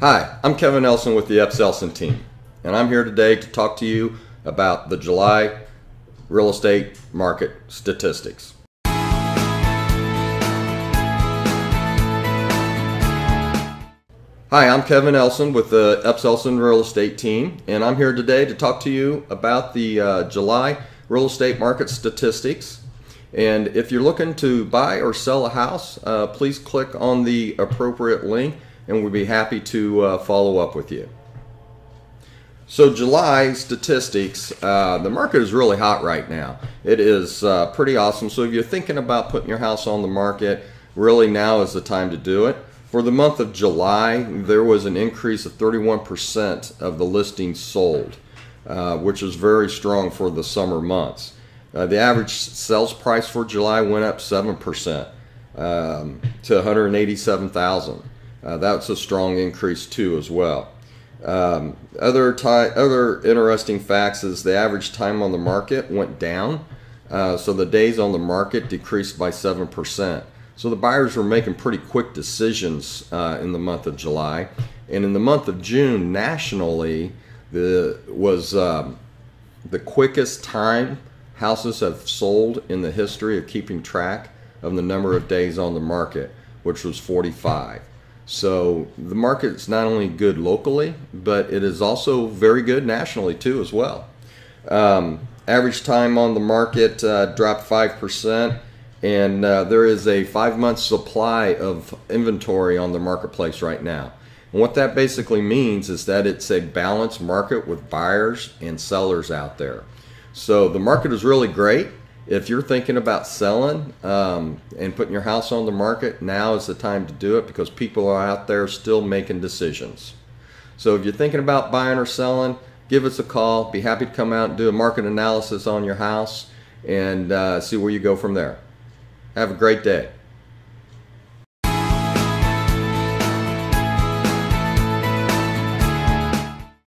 Hi, I'm Kevin Elson with the Epps Elson team, and I'm here today to talk to you about the July real estate market statistics. Hi, I'm Kevin Elson with the Epps Elson Real Estate team, and I'm here today to talk to you about the uh, July real estate market statistics. And if you're looking to buy or sell a house, uh, please click on the appropriate link and we'll be happy to uh, follow up with you. So, July statistics uh, the market is really hot right now. It is uh, pretty awesome. So, if you're thinking about putting your house on the market, really now is the time to do it. For the month of July, there was an increase of 31% of the listings sold, uh, which is very strong for the summer months. Uh, the average sales price for July went up 7% um, to 187,000. Uh, that's a strong increase too as well. Um, other other interesting facts is the average time on the market went down, uh, so the days on the market decreased by seven percent. So the buyers were making pretty quick decisions uh, in the month of July, and in the month of June nationally, the was um, the quickest time houses have sold in the history of keeping track of the number of days on the market, which was 45. So the market is not only good locally, but it is also very good nationally too as well. Um, average time on the market uh, dropped five percent, and uh, there is a five-month supply of inventory on the marketplace right now. And what that basically means is that it's a balanced market with buyers and sellers out there. So the market is really great if you're thinking about selling um, and putting your house on the market, now is the time to do it because people are out there still making decisions. So if you're thinking about buying or selling, give us a call. Be happy to come out and do a market analysis on your house and uh, see where you go from there. Have a great day.